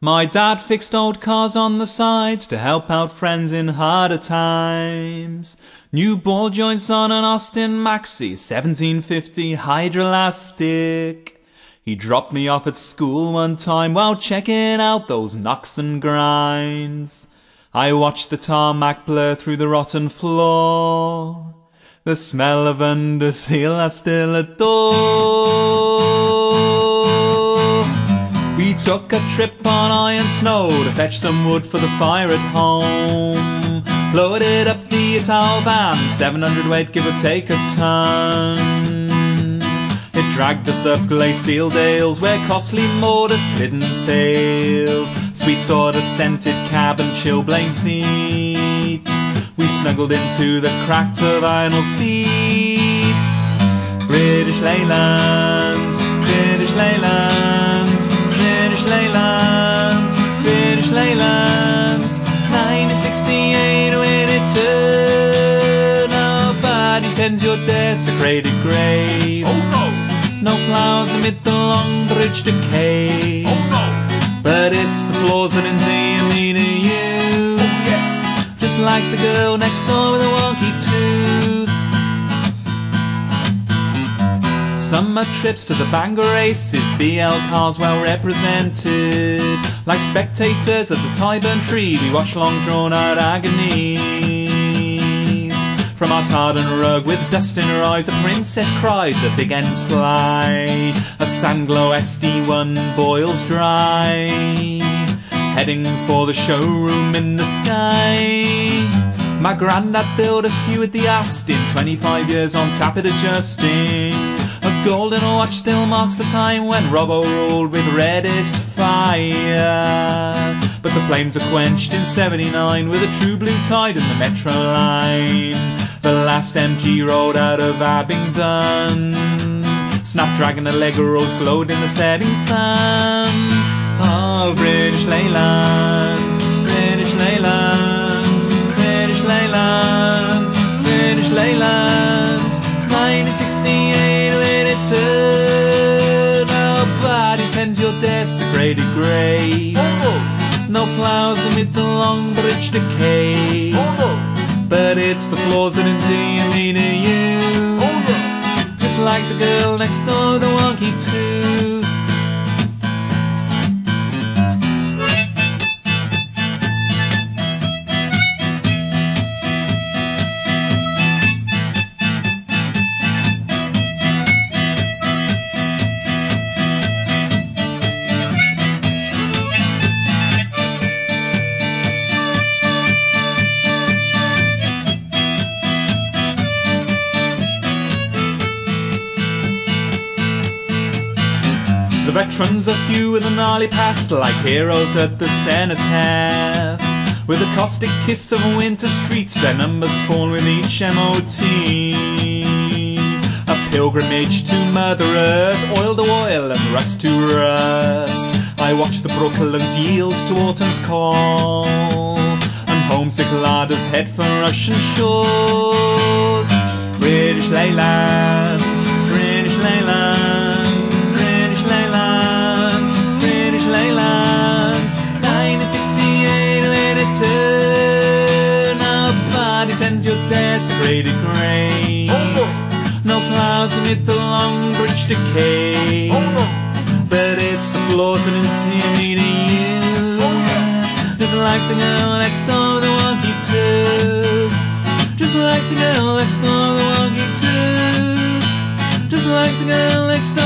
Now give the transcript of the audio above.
My dad fixed old cars on the sides to help out friends in harder times. New ball joints on an Austin Maxi 1750 Hydrolastic. He dropped me off at school one time while checking out those knocks and grinds. I watched the tarmac blur through the rotten floor. The smell of underseal I still adore. We took a trip on iron snow to fetch some wood for the fire at home. Loaded up the Ital van, 700 weight, give or take a ton. It dragged us up glacial dales where costly mortar and failed. Sweet sawdust scented cab and chilblain feet. We snuggled into the cracked vinyl seats. British Leyland, British. Leyland, Tends your desecrated grave. Oh no! No flowers amid the Longbridge decay. Oh no! But it's the flaws that endear me to you. Oh yeah! Just like the girl next door with a wonky tooth. Summer trips to the Bangor races, BL cars well represented. Like spectators at the Tyburn tree, we watch long drawn out agonies. From our tartan rug with dust in her eyes, a princess cries, her big ends fly. A Sanglo SD1 boils dry. Heading for the showroom in the sky. My granddad built a few at the Aston, 25 years on tap it adjusting A golden watch still marks the time when Robbo ruled with reddest fire. But the flames are quenched in 79 with a true blue tide in the metro line. The last MG rolled out of Abingdon. Snapdragon Allegros glowed in the setting sun. Oh, British Leyland, 1968 turn. Nobody tends your desecrated grave. Oh no flowers amid the Longbridge decay. Oh. But it's the flaws that endear me to you. Oh. Just like the girl next door the wonky tooth. The veterans are few in the gnarly past, like heroes at the cenotaph. With a caustic kiss of winter streets, their numbers fall with each MOT. A pilgrimage to Mother Earth, oil to oil and rust to rust. I watch the Brooklands yield to autumn's call, and homesick Ladas head for Russian shores. British Leyland, British Leyland. Sends your desecrated grave. Oh no. No flowers amid the Longbridge decay. Oh no. But it's the flaws that to you. Oh yeah. Just like the girl next door the wonky tooth. Just like the girl next door with the wonky tooth. Just like the girl next door.